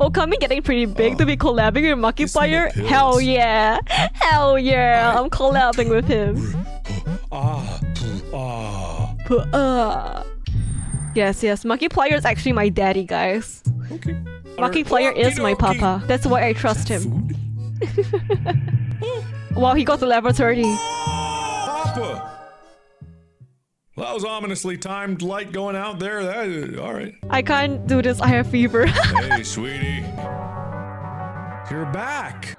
Okami getting pretty big to be collabing with Markiplier? pills. Hell yeah. Hell yeah. I'm collabing with him. Ah, ah. Uh. Yes, yes. Markiplier is actually my daddy, guys. Okay. Markiplier is my papa. That's why I trust him. Wow, he got to level 30. Papa. Well, that was ominously timed light going out there. That all right. I can't do this. I have fever. Hey, sweetie. You're back.